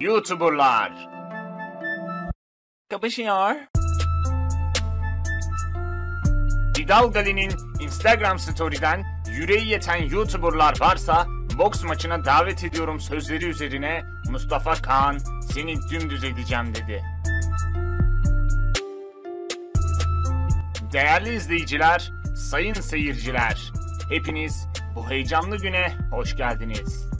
YouTuberlar. Kapışıyor. Vidal Gali'nin Instagram story'den yüreği yeten YouTuberlar varsa boks maçına davet ediyorum sözleri üzerine Mustafa Kaan seni dümdüz edeceğim dedi. Değerli izleyiciler, sayın seyirciler, hepiniz bu heyecanlı güne hoş geldiniz.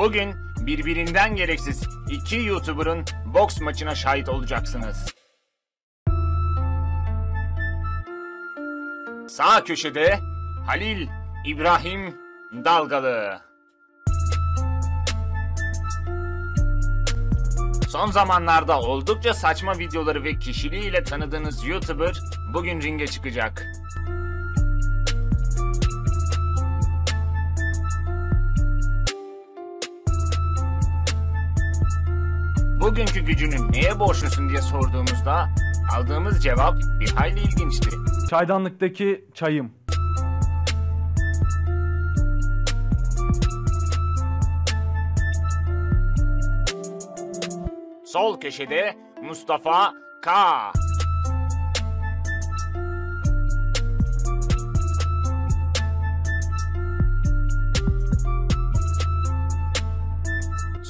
Bugün birbirinden gereksiz iki YouTuber'ın boks maçına şahit olacaksınız. Sağ köşede Halil İbrahim Dalgalı. Son zamanlarda oldukça saçma videoları ve kişiliğiyle tanıdığınız YouTuber bugün ringe çıkacak. Bugünkü gücünü neye borçlusun diye sorduğumuzda aldığımız cevap bir hayli ilginçti. Çaydanlıktaki çayım. Sol köşede Mustafa K.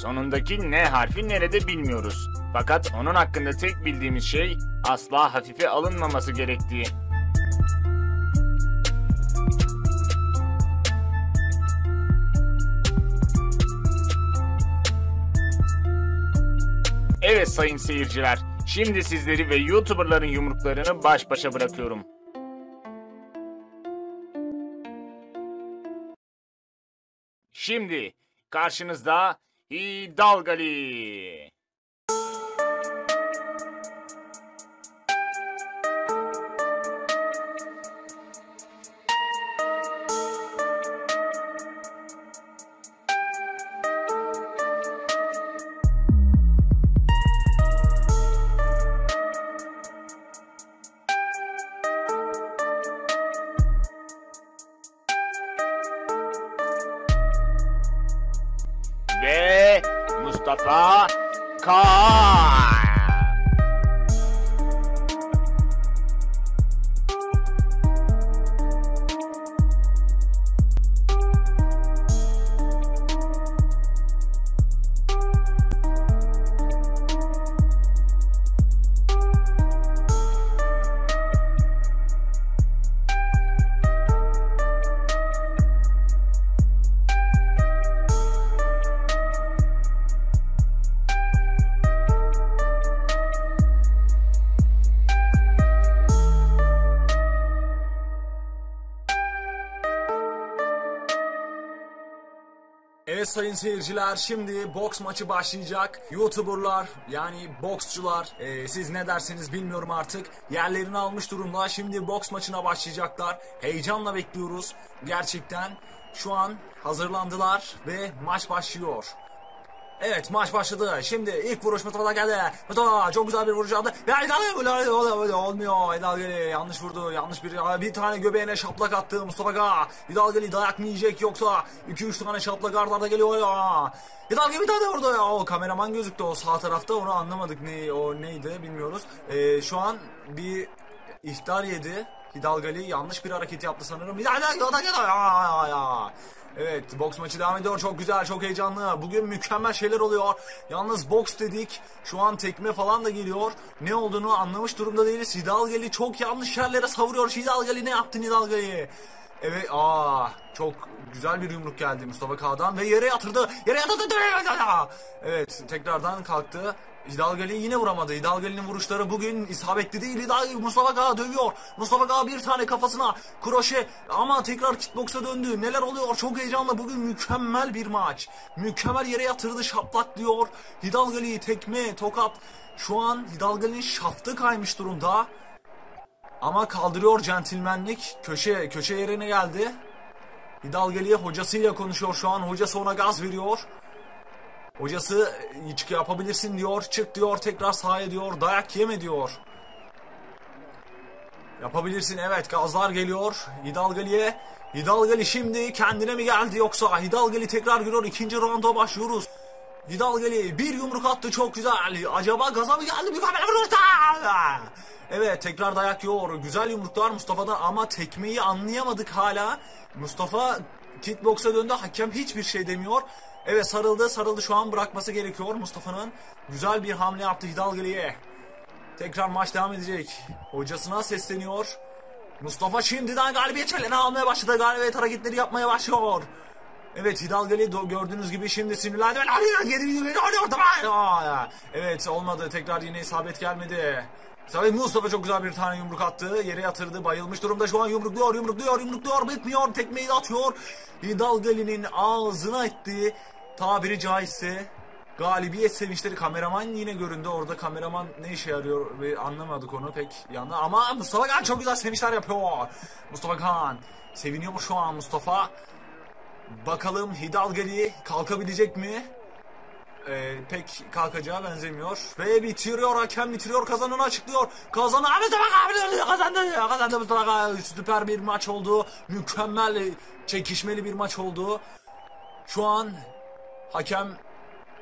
Sonundaki N harfi nerede bilmiyoruz. Fakat onun hakkında tek bildiğimiz şey asla hafife alınmaması gerektiği. Evet sayın seyirciler, şimdi sizleri ve YouTuber'ların yumruklarını baş başa bırakıyorum. Şimdi karşınızda Hidalgali. ve Mustafa K. Evet sayın seyirciler şimdi boks maçı başlayacak. YouTuberlar yani boksçular e, siz ne derseniz bilmiyorum artık. Yerlerini almış durumda. Şimdi boks maçına başlayacaklar. Heyecanla bekliyoruz. Gerçekten şu an hazırlandılar ve maç başlıyor. Evet maç başladı. Şimdi ilk vuruş Mustafa'dan geldi. Mustafa çok güzel bir vuruş yaptı. Ya olmuyor. İdal Geli yanlış vurdu. Yanlış bir bir tane göbeğine şaplak attı Mustafa Ga. İdal Geli dayak mı yiyecek yoksa 2-3 tane şaplak arda arda geliyor ya. İdal Geli bir tane vurdu ya. O kameraman gözüktü o sağ tarafta. Onu anlamadık ne o neydi bilmiyoruz. Ee, şu an bir ihtar yedi. Hidalgali yanlış bir hareket yaptı sanırım. Hidalgali ya ya. Evet boks maçı devam ediyor. Çok güzel, çok heyecanlı. Bugün mükemmel şeyler oluyor. Yalnız boks dedik. Şu an tekme falan da geliyor. Ne olduğunu anlamış durumda değiliz. Hidalgali çok yanlış yerlere savuruyor. Hidalgali ne yaptın Hidalgali? Evet aa çok güzel bir yumruk geldi Mustafa K'dan ve yere yatırdı. Yere yatırdı. Evet tekrardan kalktı. Hidalgali yine vuramadı. Hidalgali'nin vuruşları bugün isabetli değil. Hidalgali Mustafa K dövüyor. Mustafa K bir tane kafasına kroşe ama tekrar kickboksa döndü. Neler oluyor? Çok heyecanlı. Bugün mükemmel bir maç. Mükemmel yere yatırdı şaplak diyor. Hidalgali tekme, tokat. Şu an Hidalgali'nin şaftı kaymış durumda. Ama kaldırıyor centilmenlik. Köşe köşe yerine geldi. Hidalgali'ye hocasıyla konuşuyor şu an. Hocası ona gaz veriyor. Hocası çık yapabilirsin diyor. Çık diyor. Tekrar sahaya diyor. Dayak yeme diyor. Yapabilirsin evet gazlar geliyor. Hidalgali'ye Hidalgali şimdi kendine mi geldi yoksa Hidalgali tekrar giriyor ikinci rounda başlıyoruz. Hidalgali bir yumruk attı çok güzel. Acaba gaza mı geldi mükemmel bir orta. Evet tekrar dayak yiyor. Güzel yumruklar Mustafa'dan ama tekmeyi anlayamadık hala. Mustafa kickboksa döndü. Hakem hiçbir şey demiyor. Evet sarıldı sarıldı şu an bırakması gerekiyor Mustafa'nın. Güzel bir hamle yaptı Hidalgali'ye. Tekrar maç devam edecek. Hocasına sesleniyor. Mustafa şimdiden galibiyet çeleni almaya başladı. Galibiyet hareketleri yapmaya başlıyor. Evet Hidalgali gördüğünüz gibi şimdi sinirlendi. Ben arıyorum geri gidiyorum. Evet olmadı. Tekrar yine isabet gelmedi. İsabet Mustafa çok güzel bir tane yumruk attı. Yere yatırdı. Bayılmış durumda şu an yumrukluyor, yumrukluyor, yumrukluyor. Bitmiyor. Tekmeyi de atıyor. Hidalgali'nin ağzına etti. Tabiri caizse galibiyet sevinçleri kameraman yine göründü orada kameraman ne işe yarıyor ve anlamadık onu pek yandı ama Mustafa Kan çok güzel sevinçler yapıyor Mustafa Kan seviniyor mu şu an Mustafa bakalım Hidalgali kalkabilecek mi Ee, pek kalkacağı benzemiyor ve bitiriyor hakem bitiriyor kazananı açıklıyor kazanan Mustafa Kan kazandı kazandı Mustafa Kan süper bir maç oldu mükemmel çekişmeli bir maç oldu şu an hakem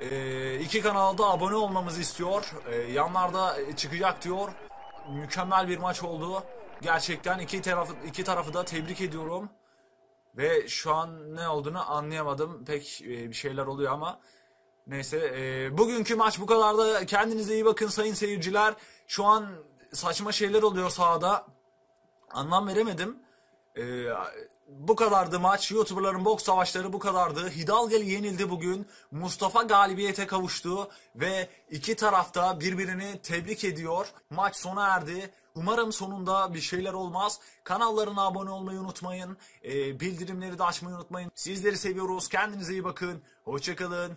ee, iki kanalda abone olmamızı istiyor. Ee, yanlarda çıkacak diyor. Mükemmel bir maç oldu. Gerçekten iki tarafı iki tarafı da tebrik ediyorum. Ve şu an ne olduğunu anlayamadım. Pek e, bir şeyler oluyor ama neyse. e, bugünkü maç bu kadar da kendinize iyi bakın sayın seyirciler. Şu an saçma şeyler oluyor sahada. Anlam veremedim. Ee, bu kadardı maç. YouTuber'ların boks savaşları bu kadardı. Hidalgali yenildi bugün. Mustafa galibiyete kavuştu ve iki tarafta birbirini tebrik ediyor. Maç sona erdi. Umarım sonunda bir şeyler olmaz. Kanallarına abone olmayı unutmayın. Ee, bildirimleri de açmayı unutmayın. Sizleri seviyoruz. Kendinize iyi bakın. Hoşçakalın.